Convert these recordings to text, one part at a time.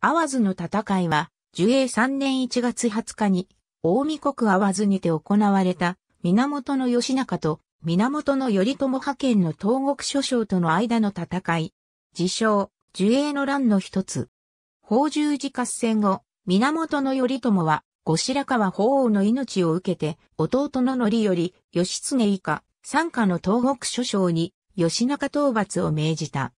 淡津の戦いは、樹永3年1月20日に、大見国淡津にて行われた、源義仲と源頼朝派遣の東国諸将との間の戦い。自称、樹永の乱の一つ。宝十字合戦後、源頼朝は、後白河法皇の命を受けて、弟の則頼、義経以下、参加の東国諸将に、義仲討伐を命じた。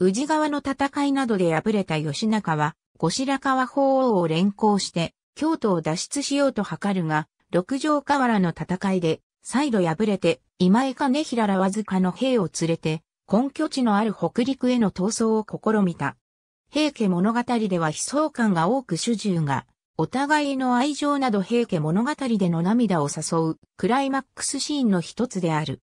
宇治川の戦いなどで敗れた義仲は、後白河法皇を連行して、京都を脱出しようと図るが、六条河原の戦いで、再度敗れて、今井金平らわずかの兵を連れて、根拠地のある北陸への逃走を試みた。平家物語では悲壮感が多く主従が、お互いの愛情など平家物語での涙を誘うクライマックスシーンの一つである。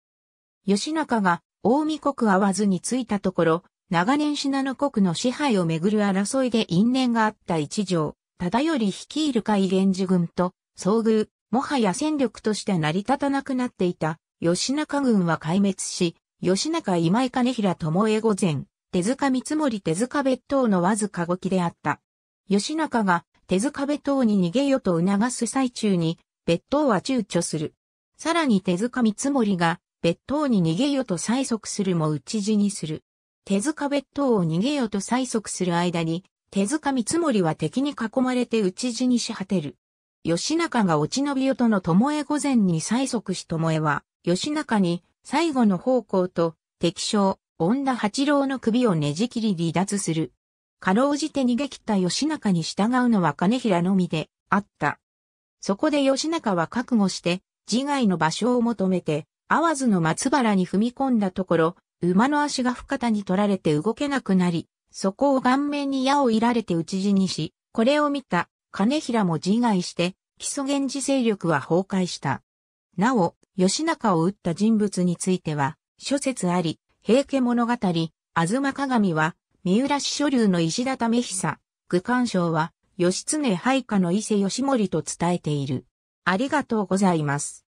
吉中が大見国会わずに着いたところ、長年信濃国の支配をめぐる争いで因縁があった一条、忠頼率いる海源氏軍と遭遇、もはや戦力として成り立たなくなっていた吉中軍は壊滅し、吉中今井金平智江御前、手塚三森手塚別当のわずか動きであった。吉中が手塚別当に逃げよと促す最中に、別当は躊躇する。さらに手塚三森が別当に逃げよと催促するも討ち死にする。手塚別当を逃げようと催促する間に、手塚三森は敵に囲まれて討ち死にし果てる。吉中が落ち延びよとの巴御前に催促し巴は、吉中に最後の方向と敵将、恩田八郎の首をねじ切り離脱する。かろうじて逃げ切った吉中に従うのは金平のみであった。そこで吉中は覚悟して自害の場所を求めて、淡津の松原に踏み込んだところ、馬の足が深田に取られて動けなくなり、そこを顔面に矢をいられて討ち死にし、これを見た金平も自害して、基礎源氏勢力は崩壊した。なお、吉中を撃った人物については、諸説あり、平家物語、あずま鏡は、三浦市所流の石田為久、具官賞は、義経配下の伊勢義盛と伝えている。ありがとうございます。